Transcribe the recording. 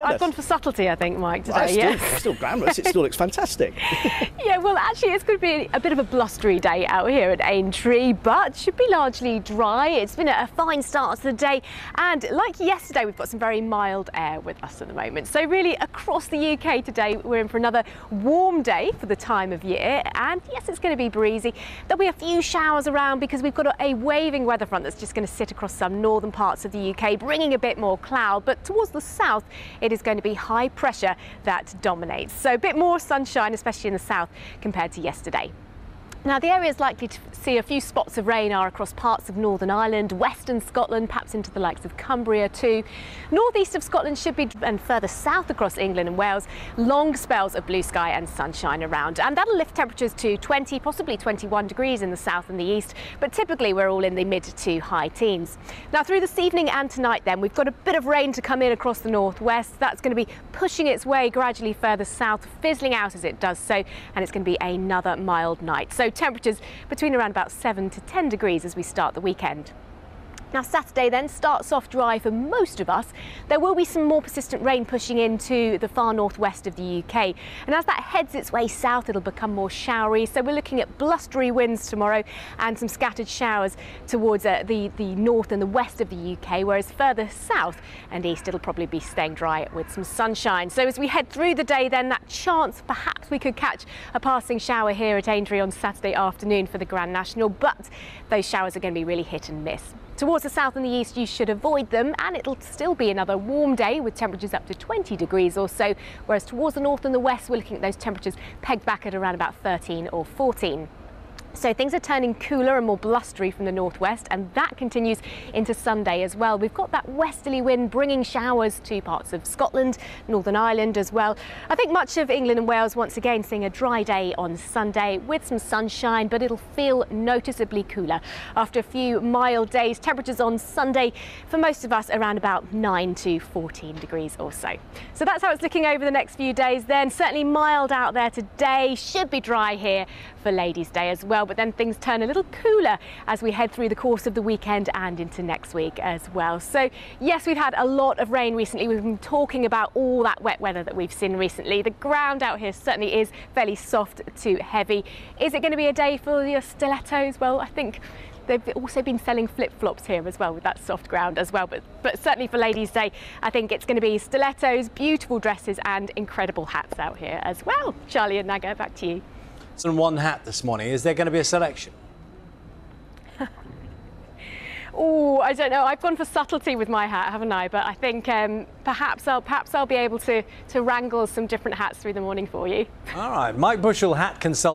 I've gone for subtlety, I think, Mike, today. Well, yeah. still, still glamorous. It still looks fantastic. yeah, well, actually, it's going to be a bit of a blustery day out here at Aintree, but should be largely dry. It's been a fine start to the day, and like yesterday, we've got some very mild air with us at the moment. So, really, across the UK today, we're in for another warm day for the time of year, and yes, it's going to be breezy. There'll be a few showers around because we've got a waving weather front that's just going to sit across some northern parts of the UK, bringing a bit more cloud, but towards the south, it is going to be high pressure that dominates. So a bit more sunshine, especially in the south, compared to yesterday. Now, the areas likely to see a few spots of rain are across parts of Northern Ireland, western Scotland, perhaps into the likes of Cumbria too. Northeast of Scotland should be, and further south across England and Wales, long spells of blue sky and sunshine around. And that'll lift temperatures to 20, possibly 21 degrees in the south and the east, but typically we're all in the mid to high teens. Now, through this evening and tonight then, we've got a bit of rain to come in across the northwest. That's going to be pushing its way gradually further south, fizzling out as it does so, and it's going to be another mild night. So temperatures between around about 7 to 10 degrees as we start the weekend. Now Saturday then starts off dry for most of us. There will be some more persistent rain pushing into the far northwest of the UK. And as that heads its way south, it'll become more showery. So we're looking at blustery winds tomorrow and some scattered showers towards uh, the, the north and the west of the UK, whereas further south and east, it'll probably be staying dry with some sunshine. So as we head through the day then, that chance perhaps we could catch a passing shower here at Aintree on Saturday afternoon for the Grand National, but those showers are going to be really hit and miss. Towards the south and the east, you should avoid them, and it'll still be another warm day with temperatures up to 20 degrees or so, whereas towards the north and the west, we're looking at those temperatures pegged back at around about 13 or 14. So things are turning cooler and more blustery from the northwest, and that continues into Sunday as well. We've got that westerly wind bringing showers to parts of Scotland, Northern Ireland as well. I think much of England and Wales once again seeing a dry day on Sunday with some sunshine, but it'll feel noticeably cooler after a few mild days. Temperatures on Sunday for most of us around about 9 to 14 degrees or so. So that's how it's looking over the next few days then. Certainly mild out there today, should be dry here for Ladies' Day as well but then things turn a little cooler as we head through the course of the weekend and into next week as well. So yes, we've had a lot of rain recently. We've been talking about all that wet weather that we've seen recently. The ground out here certainly is fairly soft to heavy. Is it going to be a day for your stilettos? Well, I think they've also been selling flip-flops here as well with that soft ground as well but but certainly for ladies day i think it's going to be stilettos beautiful dresses and incredible hats out here as well charlie and naga back to you and one hat this morning. Is there going to be a selection? oh, I don't know. I've gone for subtlety with my hat, haven't I? But I think um, perhaps I'll perhaps I'll be able to to wrangle some different hats through the morning for you. All right, Mike Bushell, hat consultant.